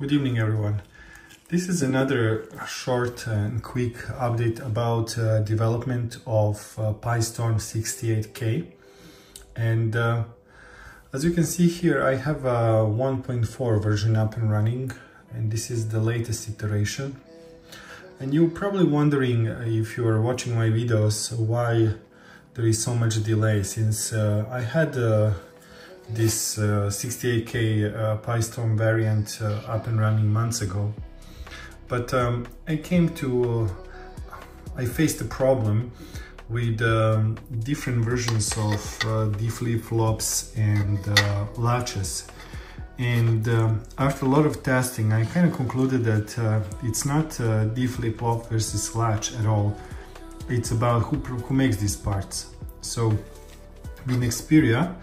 Good evening, everyone. This is another short and quick update about uh, development of uh, PiStorm 68K. And uh, as you can see here, I have a 1.4 version up and running, and this is the latest iteration. And you're probably wondering if you are watching my videos why there is so much delay since uh, I had uh, this uh, 68K uh, PiStorm variant uh, up and running months ago. But um, I came to, I faced a problem with um, different versions of uh, D flip-flops and uh, latches. And um, after a lot of testing, I kind of concluded that uh, it's not uh, D flip-flop versus latch at all. It's about who, who makes these parts. So in Nexperia,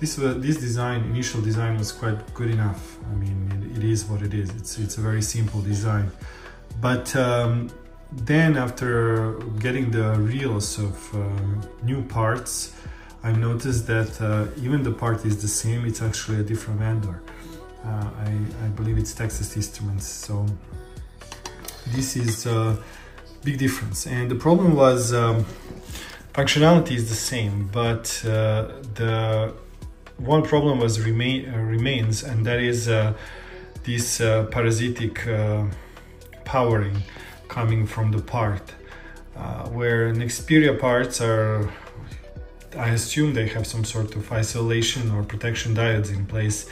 this uh, this design, initial design was quite good enough. I mean, it, it is what it is. It's, it's a very simple design. But um, then after getting the reels of uh, new parts, I noticed that uh, even the part is the same, it's actually a different vendor. Uh, I, I, believe it's Texas Instruments. So this is a big difference. And the problem was um, functionality is the same, but uh, the one problem was remain, uh, remains, and that is uh, this uh, parasitic uh, powering coming from the part. Uh, where Nexperia parts are, I assume they have some sort of isolation or protection diodes in place.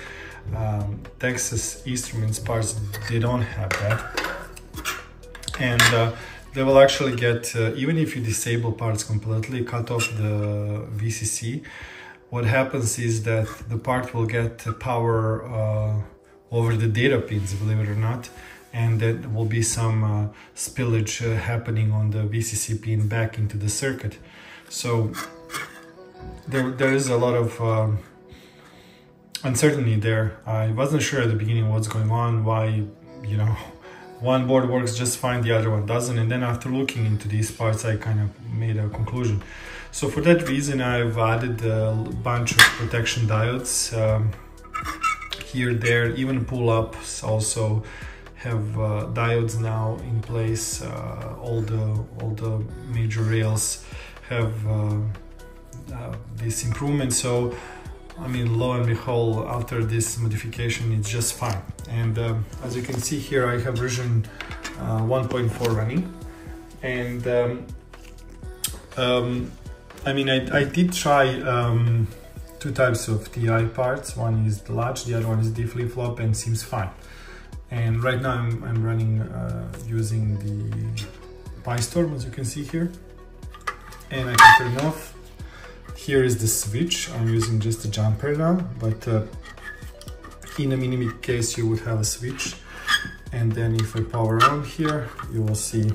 Um, Texas Instruments parts, they don't have that. And uh, they will actually get, even if you disable parts completely, cut off the VCC, what happens is that the part will get power uh, over the data pins, believe it or not, and there will be some uh, spillage uh, happening on the VCC pin back into the circuit. So there, there is a lot of uh, uncertainty there. I wasn't sure at the beginning what's going on, why, you know, one board works just fine, the other one doesn't. And then after looking into these parts, I kind of made a conclusion. So for that reason, I've added a bunch of protection diodes um, here, there, even pull-ups also have uh, diodes now in place. Uh, all the all the major rails have uh, uh this improvement. So I mean, lo and behold, after this modification, it's just fine. And um, as you can see here, I have version uh, 1.4 running, and um, um, I mean, I, I did try um, two types of TI parts. One is the latch, the other one is the flip-flop and seems fine. And right now I'm, I'm running uh, using the PiStorm, as you can see here. And I can turn off. Here is the switch. I'm using just a jumper now, but uh, in a mini case you would have a switch. And then if I power on here, you will see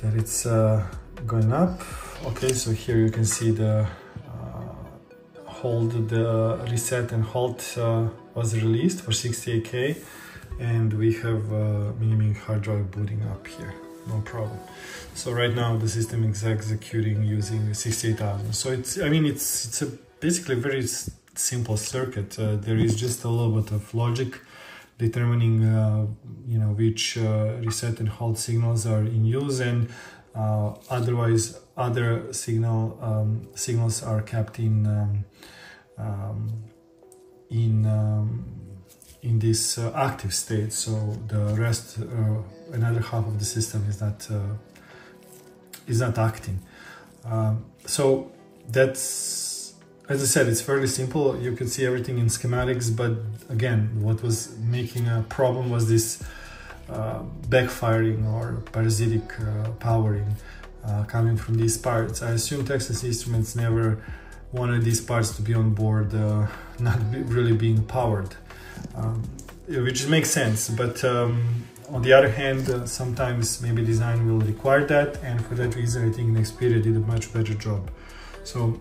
that it's uh, going up. Okay so here you can see the uh, hold the reset and hold uh, was released for 68k and we have uh, Mini hard drive booting up here. No problem. So right now the system is executing using 68000 so it's i mean it's it's a basically very simple circuit uh, there is just a little bit of logic determining uh, you know which uh, reset and hold signals are in use and uh, otherwise, other signal um, signals are kept in um, um, in um, in this uh, active state. So the rest, uh, another half of the system is not is not acting. Um, so that's as I said, it's fairly simple. You can see everything in schematics, but again, what was making a problem was this uh, backfiring or parasitic uh, powering uh, coming from these parts. I assume Texas Instruments never wanted these parts to be on board, not be really being powered, um, which makes sense. But um, on the other hand, uh, sometimes maybe design will require that, and for that reason, I think Nexperia did a much better job. So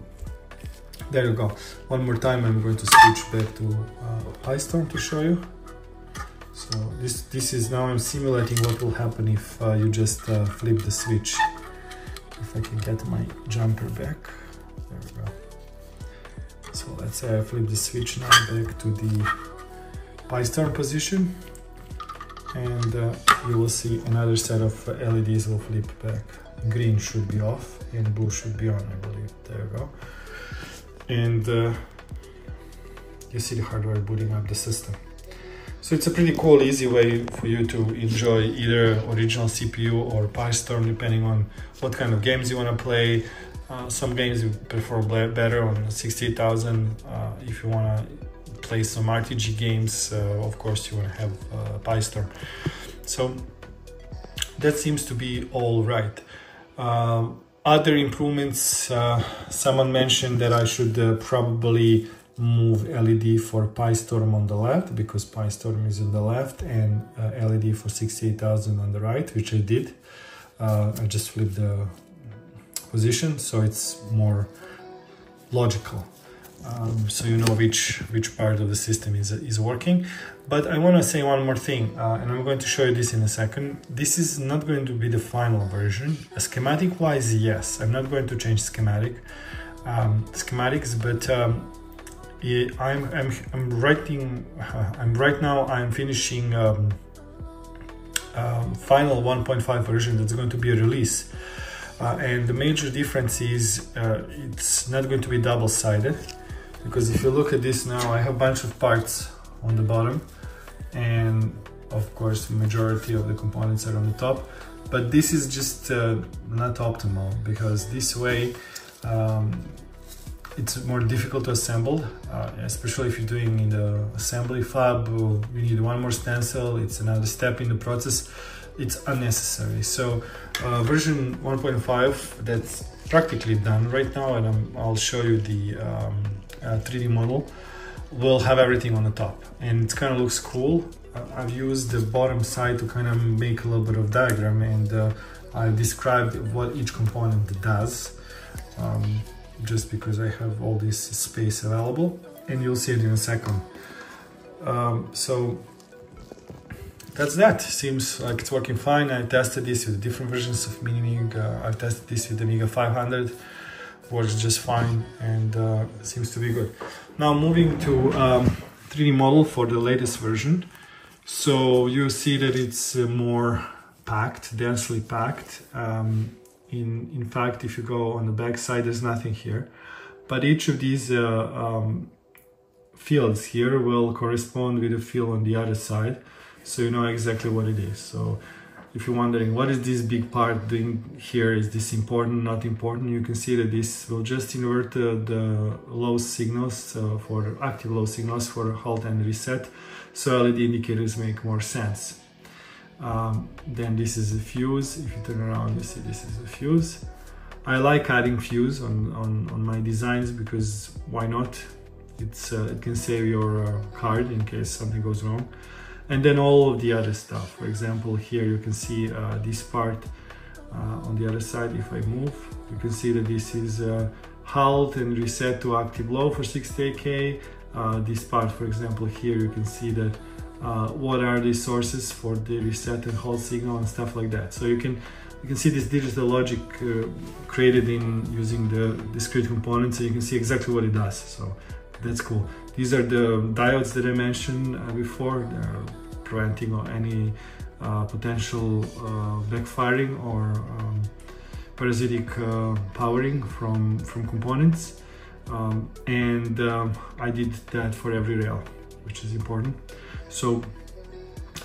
there you go. One more time, I'm going to switch back to uh, PiStorm to show you. So this, this is now I'm simulating what will happen if uh, you just uh, flip the switch. If I can get my jumper back. There we go. So let's say I flip the switch now back to the PiStorm position and uh, you will see another set of LEDs will flip back. Green should be off and blue should be on, I believe. There you go. And uh, you see the hardware booting up the system. So it's a pretty cool, easy way for you to enjoy either original CPU or PiStorm, depending on what kind of games you want to play. Uh, some games you prefer better on 68,000. Uh, if you want to play some RTG games, uh, of course you want to have uh, PiStorm. So that seems to be all right. Uh, other improvements, uh, someone mentioned that I should probably move LED for PiStorm on the left because PiStorm is on the left and uh, LED for 68,000 on the right, which I did. Uh, I just flipped the position so it's more logical. Um, so you know which which part of the system is, is working. But I want to say one more thing, uh, and I'm going to show you this in a second. This is not going to be the final version. Schematic wise, yes, I'm not going to change schematic um, schematics, but um, I'm, I'm, I'm writing, I'm right now, I'm finishing um, um, final 1.5 version that's going to be a release. Uh, and the major difference is uh, it's not going to be double-sided because if you look at this now, I have a bunch of parts on the bottom and of course the majority of the components are on the top but this is just uh, not optimal because this way um, it's more difficult to assemble, uh, especially if you're doing in the assembly fab, you need one more stencil, it's another step in the process, it's unnecessary. So uh, version 1.5, that's practically done right now, and i will show you the um, 3D model, will have everything on the top, and it kind of looks cool. Uh, I've used the bottom side to kind of make a little bit of diagram, and uh, I described what each component does. Um, just because I have all this space available and you'll see it in a second. Um, so that's that. Seems like it's working fine. I tested this with different versions of Minimig. Uh, I've tested this with the Amiga 500. Works just fine and uh, seems to be good. Now moving to um, 3D model for the latest version. So you see that it's uh, more packed, densely packed. Um, in, in fact, if you go on the back side, there's nothing here. But each of these uh, um, fields here will correspond with a field on the other side. So you know exactly what it is. So if you're wondering what is this big part doing here, is this important, not important, you can see that this will just invert uh, the low signals uh, for active low signals for halt and reset. So LED indicators make more sense. Um, then this is a fuse. If you turn around, you see this is a fuse. I like adding fuse on, on, on my designs because why not? It's uh, It can save your uh, card in case something goes wrong. And then all of the other stuff. For example, here you can see uh, this part uh, on the other side. If I move, you can see that this is uh, halt and reset to active low for 68K. Uh, this part, for example, here you can see that uh, what are the sources for the reset and halt signal and stuff like that. So you can you can see this digital logic uh, created in using the discrete components and you can see exactly what it does. So that's cool. These are the diodes that I mentioned uh, before. They're preventing any uh, potential uh, backfiring or um, parasitic uh, powering from, from components. Um, and um, I did that for every rail, which is important. So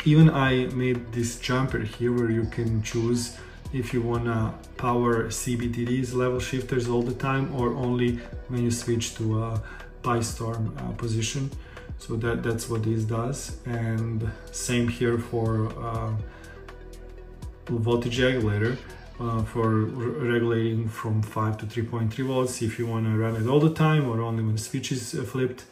even I made this jumper here where you can choose if you wanna power CBTDs level shifters all the time or only when you switch to a PiStorm uh, position. So that, that's what this does. And same here for uh, voltage regulator. Uh, for re regulating from 5 to 3.3 volts if you want to run it all the time or only when the switch is uh, flipped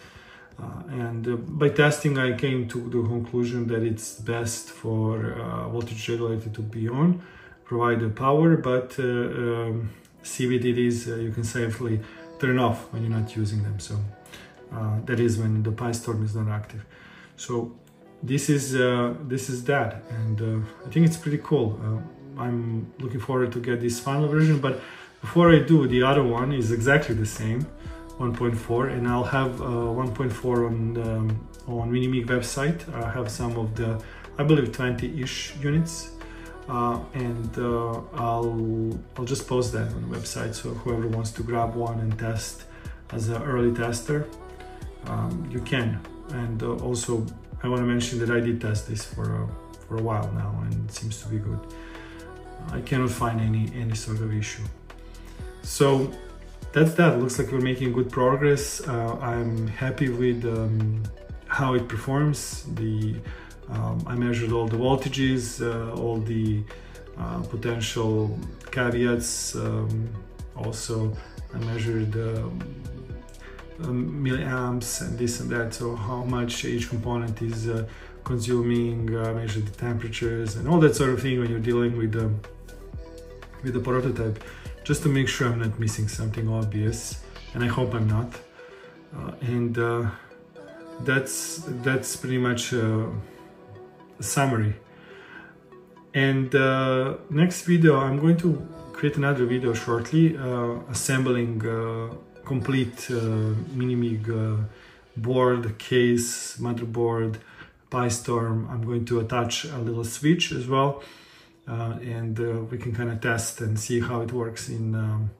uh, and uh, by testing, I came to the conclusion that it's best for voltage regulator to be on, provide the power, but um, CBTDs you can safely turn off when you're not using them. So that is when the PiStorm is not active. So this is uh, this is that and uh, I think it's pretty cool uh, I'm looking forward to get this final version but before I do the other one is exactly the same 1.4 and I'll have uh, 1.4 on the, um, on Minimig website. I have some of the, I believe 20-ish units uh, and uh, I'll, I'll just post that on the website so whoever wants to grab one and test as an early tester, um, you can. And uh, also I want to mention that I did test this for a, for a while now and it seems to be good. I cannot find any, any sort of issue. So that's that. Looks like we're making good progress. Uh, I'm happy with um, how it performs. The um, I measured all the voltages, uh, all the uh, potential caveats. Um, also, I measured um, um, milliamps and this and that. So how much each component is uh, consuming. I measured the temperatures and all that sort of thing when you're dealing with the with the prototype just to make sure I'm not missing something obvious and I hope I'm not uh, and uh, that's that's pretty much uh, a summary and uh, next video I'm going to create another video shortly uh, assembling uh, complete Minimig board case motherboard PiStorm I'm going to attach a little switch as well uh, and uh, we can kind of test and see how it works in um,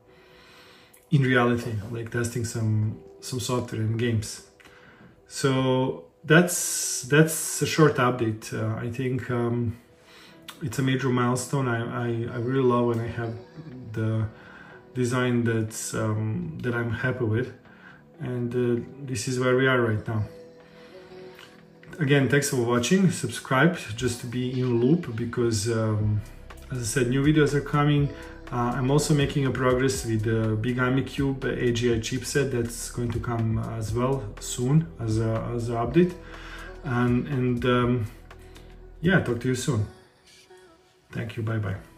in reality, like testing some some software in games. So that's that's a short update. Uh, I think um, it's a major milestone. I, I, I really love when I have the design that's um, that I'm happy with, and uh, this is where we are right now. Again thanks for watching. Subscribe just to be in a loop because um, as I said new videos are coming. Uh, I'm also making a progress with the Big Cube AGI chipset that's going to come as well soon as a, as an update. And, and um, yeah talk to you soon. Thank you. Bye bye